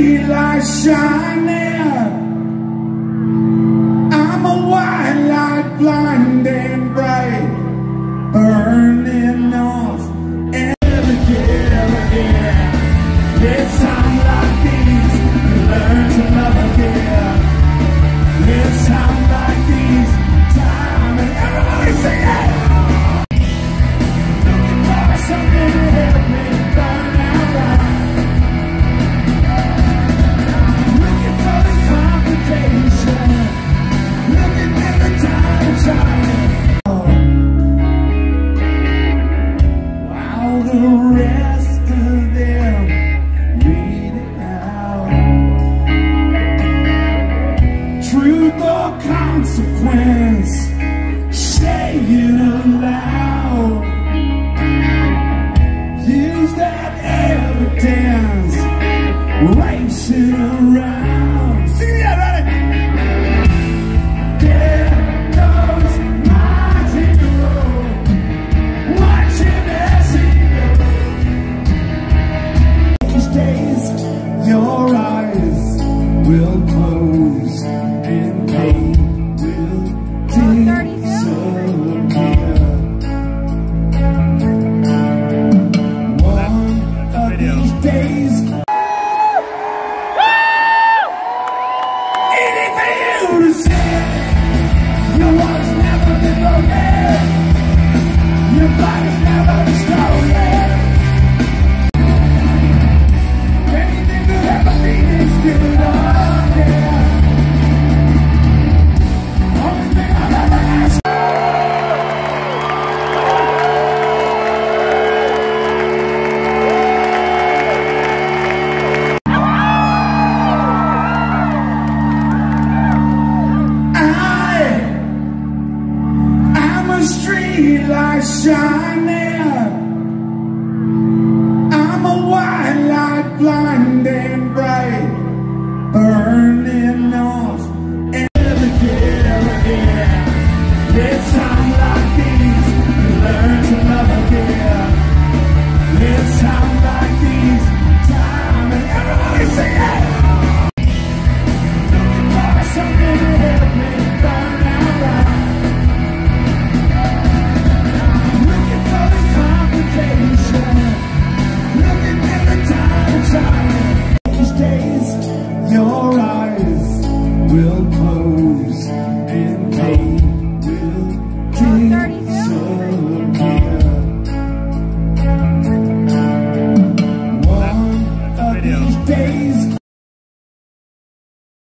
be like shining. I'm a white light, blind and bright, burning. consequence it aloud Use that evidence Racing around. See goes my hero Watching These days your eyes will close you was never in the. shining. I'm a white light blinding.